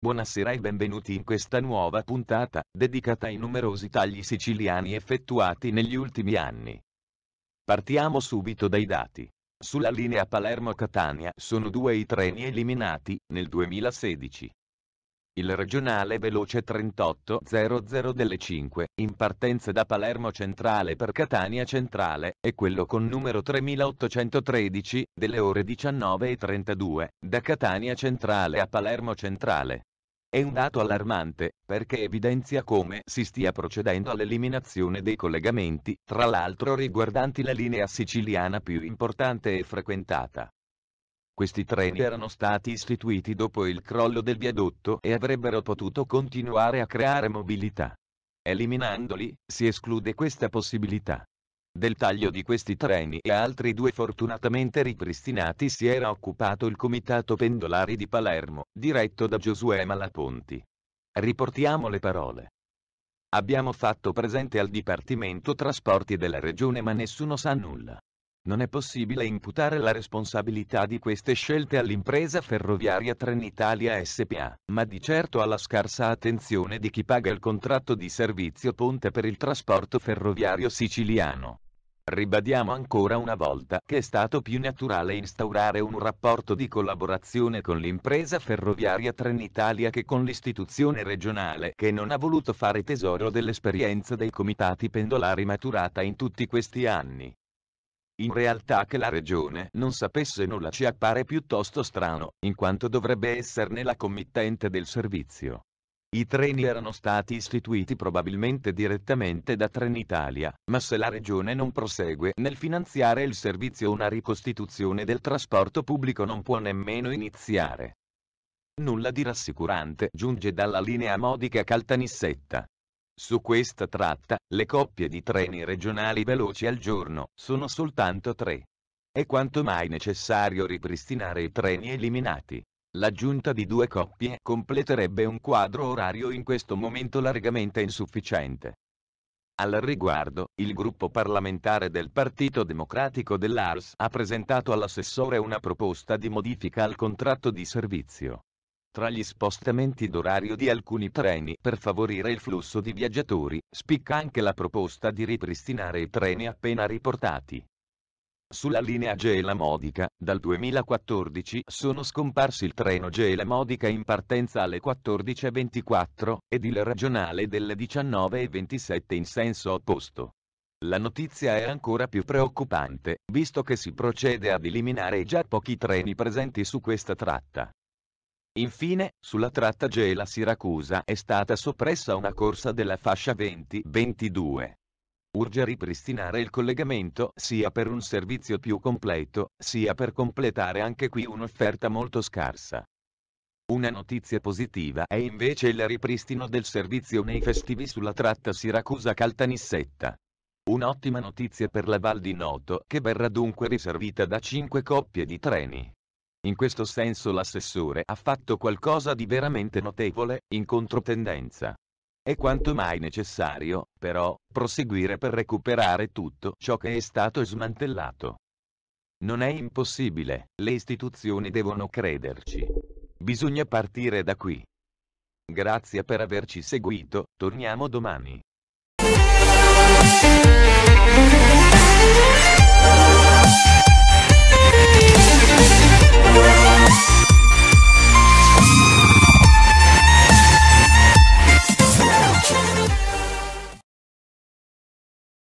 Buonasera e benvenuti in questa nuova puntata, dedicata ai numerosi tagli siciliani effettuati negli ultimi anni. Partiamo subito dai dati. Sulla linea Palermo-Catania sono due i treni eliminati, nel 2016. Il regionale veloce 3800 delle 5, in partenza da Palermo Centrale per Catania Centrale, e quello con numero 3813, delle ore 19.32, da Catania Centrale a Palermo Centrale. È un dato allarmante, perché evidenzia come si stia procedendo all'eliminazione dei collegamenti, tra l'altro riguardanti la linea siciliana più importante e frequentata. Questi treni erano stati istituiti dopo il crollo del viadotto e avrebbero potuto continuare a creare mobilità. Eliminandoli, si esclude questa possibilità. Del taglio di questi treni e altri due fortunatamente ripristinati si era occupato il Comitato Pendolari di Palermo, diretto da Giosuè Malaponti. Riportiamo le parole. Abbiamo fatto presente al Dipartimento Trasporti della Regione ma nessuno sa nulla. Non è possibile imputare la responsabilità di queste scelte all'impresa ferroviaria Trenitalia SPA, ma di certo alla scarsa attenzione di chi paga il contratto di servizio ponte per il trasporto ferroviario siciliano. Ribadiamo ancora una volta che è stato più naturale instaurare un rapporto di collaborazione con l'impresa ferroviaria Trenitalia che con l'istituzione regionale che non ha voluto fare tesoro dell'esperienza dei comitati pendolari maturata in tutti questi anni. In realtà che la regione non sapesse nulla ci appare piuttosto strano, in quanto dovrebbe esserne la committente del servizio. I treni erano stati istituiti probabilmente direttamente da Trenitalia, ma se la regione non prosegue nel finanziare il servizio una ricostituzione del trasporto pubblico non può nemmeno iniziare. Nulla di rassicurante giunge dalla linea Modica Caltanissetta. Su questa tratta, le coppie di treni regionali veloci al giorno sono soltanto tre. È quanto mai necessario ripristinare i treni eliminati. L'aggiunta di due coppie completerebbe un quadro orario in questo momento largamente insufficiente. Al riguardo, il gruppo parlamentare del Partito Democratico dell'ARS ha presentato all'assessore una proposta di modifica al contratto di servizio. Tra gli spostamenti d'orario di alcuni treni per favorire il flusso di viaggiatori, spicca anche la proposta di ripristinare i treni appena riportati. Sulla linea Gela Modica, dal 2014 sono scomparsi il treno Gela Modica in partenza alle 14.24 ed il regionale delle 19.27 in senso opposto. La notizia è ancora più preoccupante, visto che si procede ad eliminare i già pochi treni presenti su questa tratta. Infine, sulla tratta Gela-Siracusa è stata soppressa una corsa della fascia 20-22. Urge ripristinare il collegamento sia per un servizio più completo, sia per completare anche qui un'offerta molto scarsa. Una notizia positiva è invece il ripristino del servizio nei festivi sulla tratta Siracusa-Caltanissetta. Un'ottima notizia per la Val di Noto che verrà dunque riservita da 5 coppie di treni. In questo senso l'assessore ha fatto qualcosa di veramente notevole, in controtendenza. È quanto mai necessario, però, proseguire per recuperare tutto ciò che è stato smantellato. Non è impossibile, le istituzioni devono crederci. Bisogna partire da qui. Grazie per averci seguito, torniamo domani.